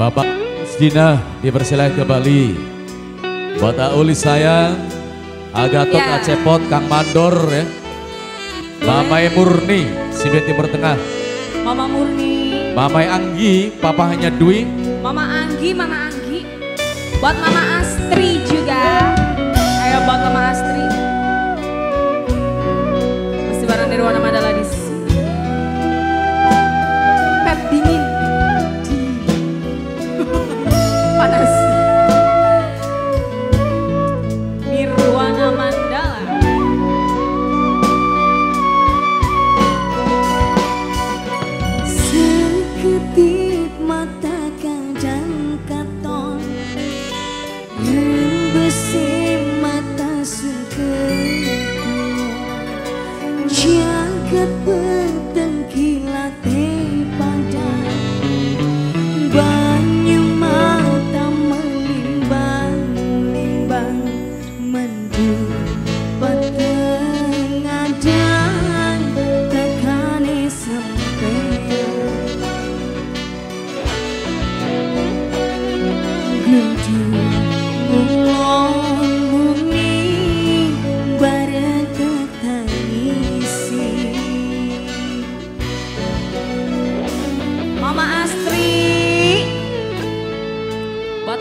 Bapak Sidina dipersilah ke Bali. Buat Uli sayang, Agatot ya. Acepot, Kang Mandor ya. Mamai Murni, Sibet Timur Tengah. Mama Murni. Mamai Anggi, Papa hanya Dwi. Mama Anggi, Mama Anggi. Buat Mama Astri juga. Ayo buat Mama Astri. Masih barang di ruang Mandala.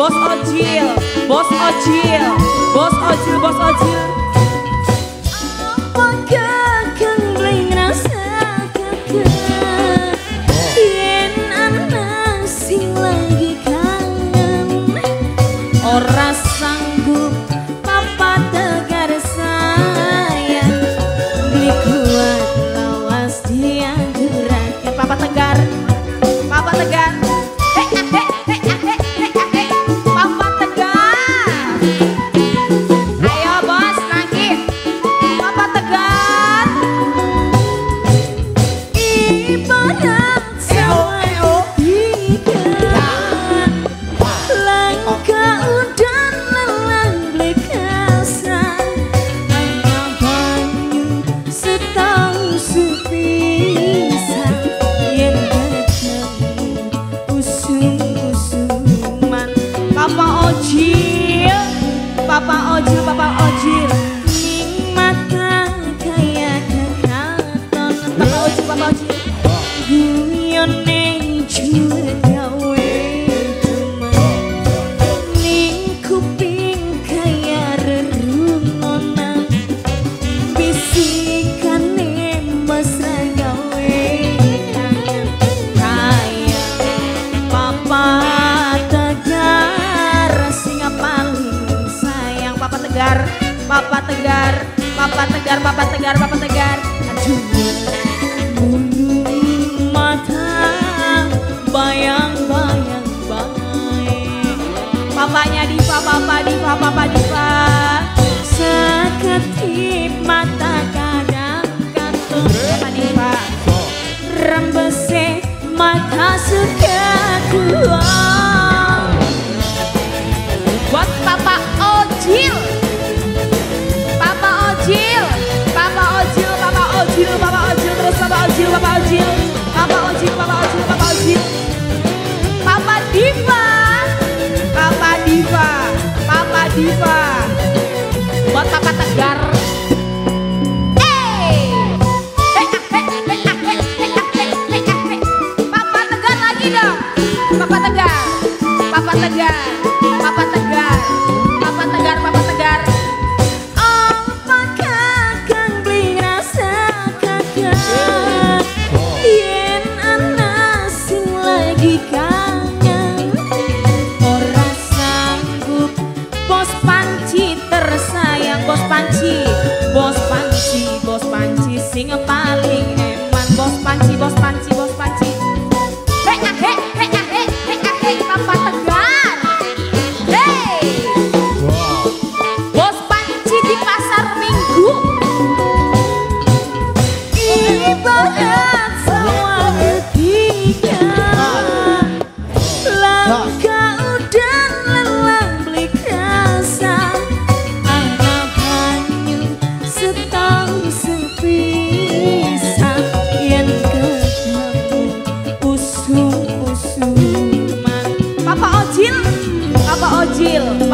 Bos Ojil, Bos Ojil, Bos Ojil, Bos Ojil. Tegar, Papa Tegar, Papa Tegar, Papa Tegar, Papa Tegar. Aduh, bulu mata bayang-bayang baik. Papanya Diva, Papa Diva, Papa Diva. Seketip mata kadang kantung Papa Diva. Rembese mata suka keluar. lagi kan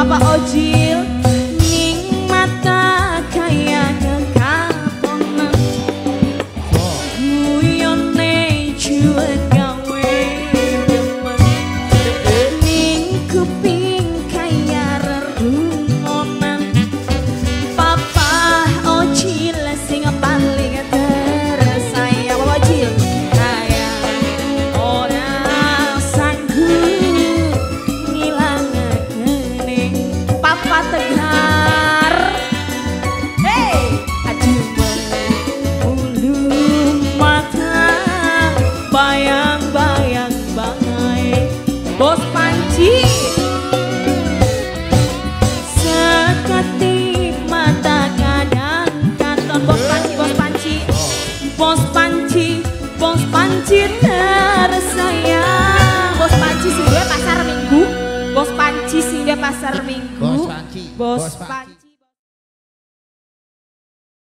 Bapak Ojil Ning mata kaya kekabungan Kuyone juga